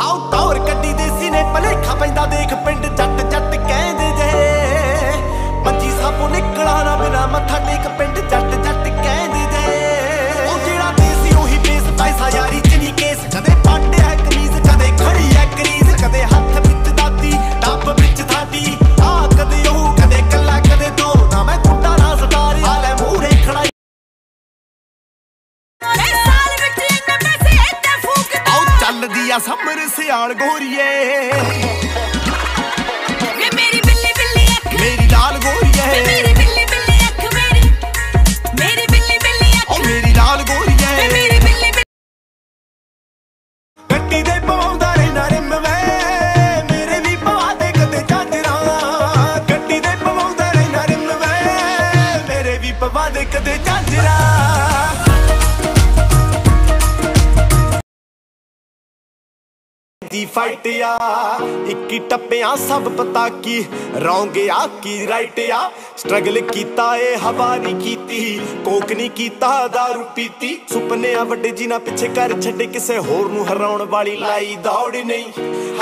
ਆਉ ਟੌਰ ਕੱਢੀ ਦੇ ਸੀਨੇ ਭਲੇਖਾ ਪੈਂਦਾ ਦੇਖ ਪਿੰਡ ਜੱਟ ਸਮਰ ਸਿਆਲ ਗੋਰੀਏ ਦੀ ਫਾਈਟ ਆ। ਇੱਕੀ ਟੱਪਿਆਂ, ਸਭ ਪਤਾ ਕੀ। ਰੌਂਗ ਆ, ਕੀ ਰਾਈਟ ਆ। ਸਟਰਗਲ ਕੀਤਾ ਏ, ਹਵਾ ਨਹੀਂ ਕੀਤੀ। ਕੋਕ ਨਹੀਂ ਕੀਤਾ दारू ਪੀਤੀ। ਸੁਪਨੇ ਆ ਵੱਡੇ, ਜਿਨ੍ਹਾਂ ਪਿੱਛੇ ਕਰ ਛੱਡੇ ਕਿਸੇ ਹੋਰ ਨੂੰ ਹਰਾਉਣ ਵਾਲੀ ਲਾਈ ਦੌੜ ਨਹੀਂ।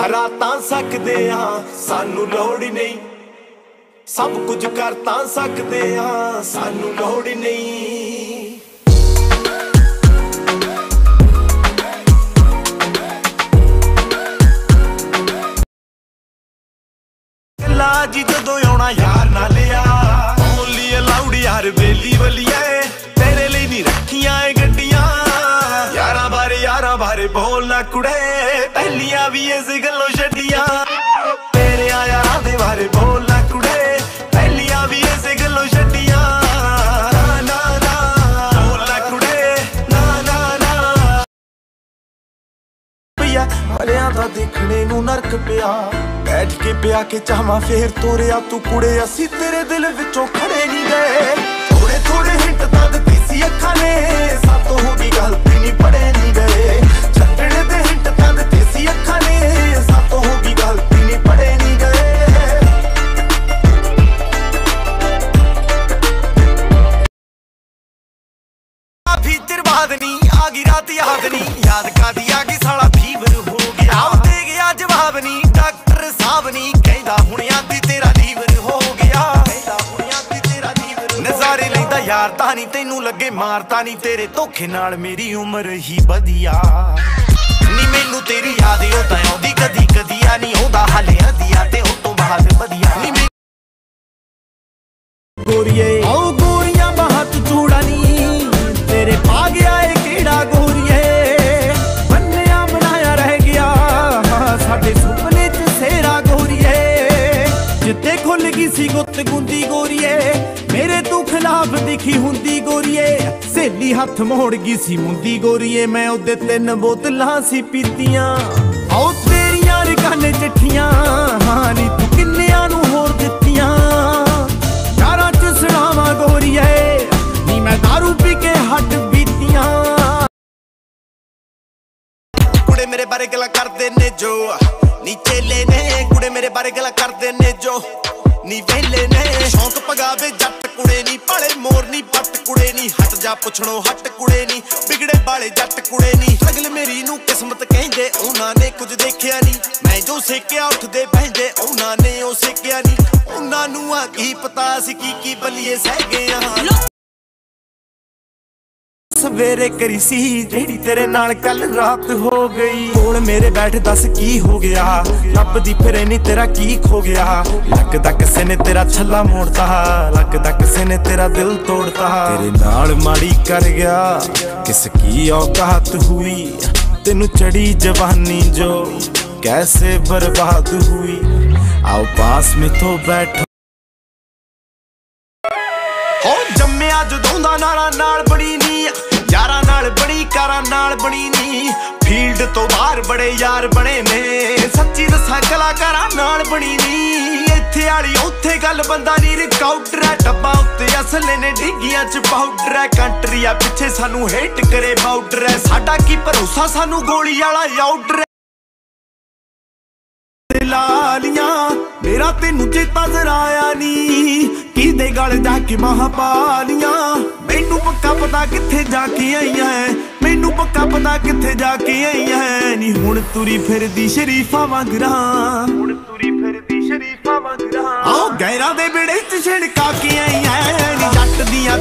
ਹਰਾ ਤਾਂ ਸਕਦੇ ਆ, ਸਾਨੂੰ ਲੋੜ ਨਹੀਂ। ਸਭ ਕੁਝ ਕਰ ਤਾਂ ਸਕਦੇ ਆ, ਸਾਨੂੰ ਲੋੜ ਨਹੀਂ। ਯਾਰ ਬੇਲੀ ਵਲੀਏ, ਤੇਰੇ ਲਈ ਨਹੀਂ ਰੱਖੀਆਂ ਏ ਗੱਡੀਆਂ। ਯਾਰਾਂ ਬਾਰੇ ਯਾਰਾਂ ਬਾਰੇ ਬੋਲ ਨਾ ਕੁੜੇ, ਪਹਿਲੀਆਂ ਵੀ ਇਸ ਗੱਲੋਂ ਛੱਡੀਆਂ। ਤੇਰੇ ਯਾਰਾਂ ਦੇ ਬਾਰੇ ਬੋਲ ਨਾ ਕੁੜੇ, ਪਹਿਲੀਆਂ ਵੀ ਇਸ ਗੱਲੋਂ ਛੱਡੀਆਂ। ਨਾ ਨਾ ਨਾ, ਬੋਲ ਨਾ ਕੁੜੇ, ਨਾ ਨਾ ਨਾ। ਪਿਆ ਹਰਿਆਂ ਦਾ ਦੇਖਣੇ ਨੂੰ ਨਰਕ ਪਿਆ। ਬੈਠ ਕੇ ਪਿਆ ਕੇ ਚਾਹਾਂ ਫੇਰ ਤੋਰਿਆ ਤੂੰ ਕੁੜੇ, ਅਸੀਂ ਤੇਰੇ ਦਿਲ ਵਿੱਚੋਂ ਖੜੇ ਨਹੀਂ ਗਏ। ਥੋੜੇ ਥੋੜੇ ਹਿੰਟ ਤਾਂ ਦਿੱਤੀ ਸੀ ਅੱਖਾਂ ਨੇ। ਸਾਤੋਂ ਹੋ ਗਈ ਗਲਤੀ ਨਹੀਂ ਪੜੇ ਨਹੀਂ ਗਏ। ਛੱਡਣੇ ਦੇ ਹਿੰਟ ਤਾਂ ਦਿੱਤੀ ਸੀ ਅੱਖਾਂ ਨੇ। ਸਾਤੋਂ ਹੋ ਗਈ ਗਲਤੀ ਨਹੀਂ ਪੜੇ ਨਹੀਂ ਗਏ। ਫੀਚਰ ਬਾਦ ਨਹੀਂ ਆ ਗਈ ਰਾਤ ਯਾਦ ਨਹੀਂ ਯਾਦ ਕਾਦੀ ਆ ਲੈਂਦਾ ਨਹੀਂ ਤੈਨੂੰ ਲੱਗੇ ਮਾਰਤਾ ਨਹੀਂ ਤੇਰੇ ਧੋਖੇ ਨਾਲ ਮੇਰੀ ਉਮਰ ਹੀ ਵਧੀਆ। ਖਿਲਾਫ ਹੁੰਦੀ ਗੋਰੀਏ। ਸਹੇਲੀ ਹੱਥ ਮੋੜ ਗਈ ਸੀ ਮੁੰਦੀ ਗੋਰੀਏ। ਮੈਂ ਉਹਦੇ ਤਿੰਨ ਬੋਤਲਾਂ ਸੀ ਪੀਤੀਆਂ। ਆਓ ਤੇਰੀਆਂ ਰਕਾਨੇ ਚਿੱਠੀਆਂ। ਹਾਂ ਨੀ ਤੂੰ ਕਿੰਨਿਆਂ ਨੂੰ ਹੋਰ ਦਿੱਤੀਆਂ। ਯਾਰਾਂ ਚ ਸੁਣਾਵਾਂ ਗੋਰੀਏ। ਨੀ ਮੈਂ दारू ਪੀ ਕੇ ਹੱਡ ਬੀਤੀਆਂ। ਕੁੜੇ ਮੇਰੇ ਬਾਰੇ ਗੱਲਾਂ ਕਰਦੇ ਨੇ ਜੋ। ਨੀਚੇ ਲੈ ਨੇ, ਕੁੜੇ ਮੇਰੇ ਬਾਰੇ ਗੱਲਾਂ ਕਰਦੇ ਨੇ ਜੋ। ਨੀ ਵੇਲੇ ਨੇ, ਸ਼ੌਂਕ ਜਾ ਪੁੱਛਣੋ ਹਟ ਕੁੜੇ ਨੀ ਵਿਗੜੇ ਵਾਲੇ ਜੱਟ ਕੁੜੇ ਨੀ। ਸਗਲ ਮੇਰੀ ਨੂੰ ਕਿਸਮਤ ਕਹਿੰਦੇ, ਉਹਨਾਂ ਨੇ ਕੁਝ ਦੇਖਿਆ ਨਹੀਂ ਮੈਂ ਜੋ ਸੇਕਿਆ, ਉੱਠਦੇ ਬਹਿੰਦੇ, ਉਹਨਾਂ ਨੇ ਉਹ ਸੇਕਿਆ ਨਹੀਂ ਉਹਨਾਂ ਨੂੰ ਆ ਕੀ ਪਤਾ ਸੀ ਕੀ ਕੀ ਬਲੀਏ ਸਹਿ ਗਏ ਆ। ਸਵੇਰੇ ਕਰੀ ਸੀ ਜਿਹੜੀ ਤੇਰੇ ਨਾਲ ਕੱਲ ਰਾਤ ਹੋ ਗਈ ਕੋਲ ਮੇਰੇ ਬੈਠ ਦੱਸ ਕੀ ਹੋ ਗਿਆ ਲੱਭਦੀ ਫਿਰੇ ਨਹੀਂ ਤੇਰਾ ਕੀ ਖੋ ਗਿਆ ਲੱਗਦਾ ਕਿਸੇ ਨੇ ਤੇਰਾ ਛੱਲਾ ਮੋੜਤਾ ਲੱਗਦਾ ਕਿਸੇ ਨੇ ਤੇਰਾ ਦਿਲ ਤੋੜਤਾ ਤੇਰੇ ਨਾਲ ਮਾੜੀ ਕਰ ਗਿਆ ਕਿਸ ਕੀ ਔਕਾਤ ਹੁਈ ਤੈਨੂੰ ਚੜੀ ਜਵਾਨੀ ਜੋ कैसे बर्बाद हुई आओ पास में तो बैठो ਹੋ ਜੰਮਿਆ ਜਦੋਂ ਦਾ ਨਾਲਾਂ ਨਾਲ ਬਣੀ ਨੀ ਯਾਰਾਂ ਨਾਲ ਨਾਲ ਬਣੀ ਨੀ। ਫੀਲਡ ਤੋਂ ਬਾਹਰ ਬੜੇ ਯਾਰ ਬਣੇ ਨੇ। ਸੱਚੀ ਦੱਸਾਂ ਕਲਾਕਾਰਾਂ ਨਾਲ ਬਣੀ ਨੀ। ਇੱਥੇ ਵਾਲੀ ਉੱਥੇ ਗੱਲ ਬੰਦਾ ਨਹੀਂ ਰਿਕਾਊਟਰ ਹੈ ਡੱਬਾ ਉੱਤੇ ਅਸਲੇ ਨੇ ਡਿੱਗੀਆਂ ਚ ਪਾਊਡਰ ਹੈ ਕੰਟਰੀ ਆ ਪਿੱਛੇ ਸਾਨੂੰ ਹੇਟ ਕਰੇ ਬਾਊਡਰ ਹੈ ਸਾਡਾ ਕੀ ਭਰੋਸਾ? ਸਾਨੂੰ ਗੋਲੀ ਵਾਲਾ ਆਊਟਰ ਤੇ ਲਾਲੀਆਂ ਮੇਰਾ ਤੈਨੂੰ ਚੇਤਾ ਜ਼ਰਾਇਆ ਨੀ ਕਿਹਦੇ ਗਲ ਜਾ ਕੇ ਮਹਾਂ ਪਾਲੀਆਂ ਮੈਨੂੰ ਪੱਕਾ ਪਤਾ ਕਿੱਥੇ ਜਾ ਕੇ ਆਈਆਂ ਐ। ਮੈਨੂੰ ਪੱਕਾ ਪਤਾ ਕਿੱਥੇ ਜਾ ਕੇ ਆਈ ਐ। ਨੀ ਹੁਣ ਤੁਰੀ ਫਿਰਦੀ ਸ਼ਰੀਫਾਂ ਵਾਂਗਰਾਂ ਹੁਣ ਤੁਰੀ ਫਿਰਦੀ ਸ਼ਰੀਫਾਂ ਵਾਂਗਰਾਂ ਆਹ ਗੈਰਾਂ ਦੇ ਵਿੜੇ ਚ ਛਿੜਕਾ ਕੇ ਆਈ ਐ। ਨੀ ਜੱਟ ਦੀਆਂ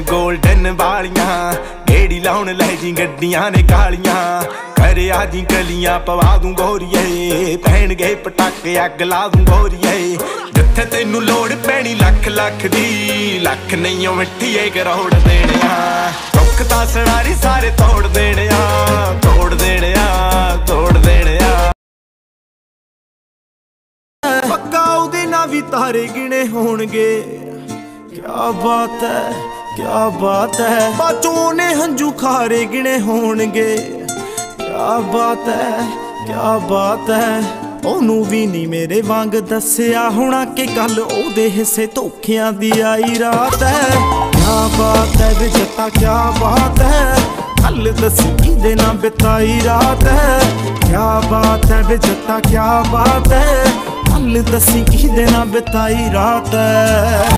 ਗੋਲਡਨ ਸਕਿਨ ਵਾਲੀਆਂ। ਢੇੜੀ ਲਾਉਣ ਲੈ ਜੀ ਗੱਡੀਆਂ ਨੇ ਕਾਲੀਆਂ। ਕਰਿਆ ਜੀ ਗਲੀਆਂ ਪਵਾ ਦੂੰ ਗੋਰੀਏ। ਪਹਿਣਗੇ ਪਟਾਕੇ, ਅੱਗ ਲਾ ਦੂੰ ਗੋਰੀਏ। ਜਿੱਥੇ ਤੈਨੂੰ ਲੋੜ ਪੈਣੀ ਲੱਖ ਲੱਖ ਦੀ, ਲੱਖ ਨਹੀਂ ਓ ਮਿੱਠੀਏ ਕਰੋੜ ਦੇਣਿਆ। ਦੁੱਖ ਤਾਂ ਸੜਾਰੀ ਸਾਰੇ ਤੋੜ ਦੇਣਿਆ ਤੋੜ ਦੇਣਿਆ ਤੋੜ ਦੇਣਿਆ। ਪੱਕਾ ਉਹਦੇ ਨਾਲ ਵੀ ਤਾਰੇ ਗਿਣੇ ਹੋਣਗੇ। ਕਿਆ ਬਾਤ ਹੈ। ਕਿਆ ਬਾਤ ਹੈ? ਬਾਚੋਂ ਨੇ ਹੰਝੂ ਖਾਰੇ ਗਿਣੇ ਹੋਣਗੇ। ਕਿਆ ਬਾਤ ਹੈ? ਕਿਆ ਬਾਤ ਹੈ? ਉਹਨੂੰ ਵੀ ਨਹੀਂ ਮੇਰੇ ਵਾਂਗ ਦੱਸਿਆ ਹੋਣਾ ਕਿ ਕੱਲ ਉਹਦੇ ਹਿੱਸੇ ਧੋਖਿਆਂ ਦੀ ਆਈ ਰਾਤ ਹੈ। ਕਿਆ ਬਾਤ ਹੈ ਵੇ ਜੱਟਾ, ਕਿਆ ਬਾਤ ਹੈ? ਕੱਲ ਦੱਸੀ ਕਿਹਦੇ ਨਾਲ ਬਿਤਾਈ ਰਾਤ ਹੈ। ਕਿਆ ਬਾਤ ਹੈ ਵੇ ਜੱਟਾ, ਕਿਆ ਬਾਤ ਹੈ? ਕੱਲ ਦੱਸੀ ਕਿਹਦੇ ਨਾਲ ਬਿਤਾਈ ਰਾਤ ਹੈ।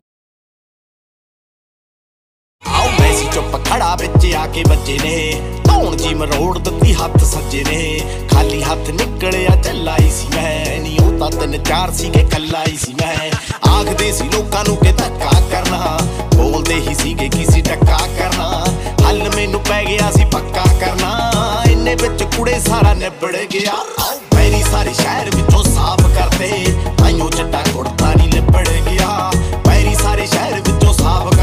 ਖੜਾ ਵਿੱਚ ਆ ਕੇ ਬੱਜੇ ਨੇ। ਧੌਣ ਜੀ ਮਰੋੜ ਦਿੱਤੀ ਹੱਥ ਸੱਜੇ ਨੇ। ਖਾਲੀ ਹੱਥ ਨਿਕਲਿਆ ਚੱਲਾਈ ਸੀ ਮੈਂ। ਨਹੀਂ ਉਹ ਤਾਂ ਤਿੰਨ ਚਾਰ ਸੀਗੇ ਕੱਲਾਈ ਸੀ ਮੈਂ। ਆਖਦੇ ਸੀ ਲੋਕਾਂ ਨੂੰ ਕਿ ਧੱਕਾ ਕਰਨਾ। ਬੋਲਦੇ ਹੀ ਸੀਗੇ ਕਿਸੇ ਟੱਕਾ ਕਰਨਾ। ਹੱਲ ਮੈਨੂੰ ਪੈ ਗਿਆ ਸੀ ਪੱਕਾ ਕਰਨਾ। ਇੰਨੇ ਵਿੱਚ ਕੁੜੇ ਸਾਰਾ ਨਿਬੜ ਗਿਆ। ਪੈਰੀ ਸਾਰੇ ਸ਼ਹਿਰ ਵਿੱਚੋਂ ਸਾਫ਼ ਕਰਦੇ। ਆਇਓ ਚਿੱਟਾ ਕੁੜਤਾ ਨਹੀਂ ਨਿਬੜ ਗਿਆ। ਪੈਰੀ ਸਾਰੇ ਸ਼ਹਿਰ ਵਿੱਚੋਂ ਸਾਫ਼